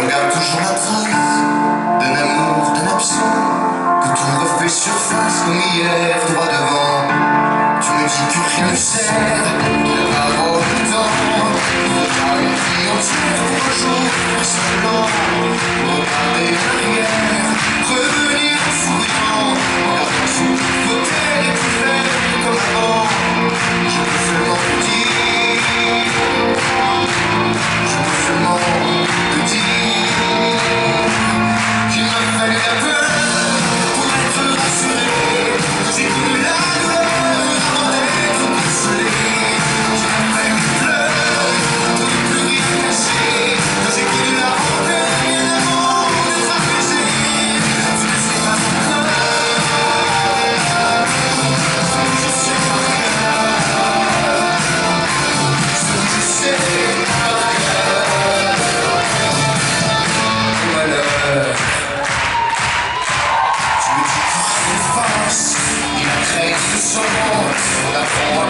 und haben zu schwarzen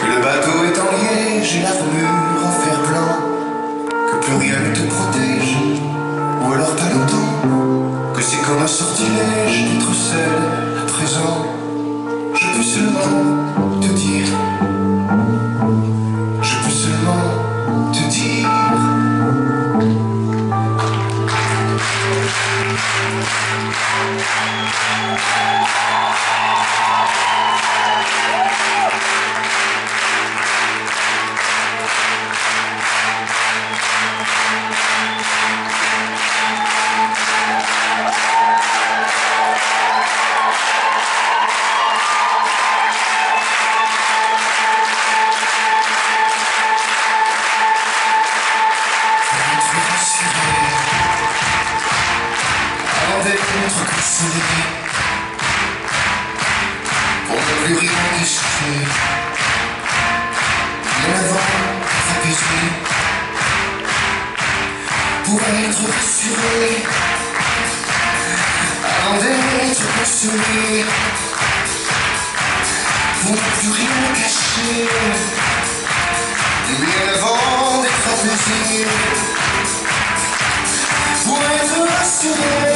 que le bateau est en liège et l'armure en fer blanc, que plus rien ne te protège, ou alors pas longtemps, que c'est comme un sortilège d'être seul à présent. Je peux seulement te dire pour ne plus rien discuter. L'avant rapiété pour être rassuré avant d'être consolé pour ne plus rien cacher. Bien avant d'être apaisé pour être rassuré.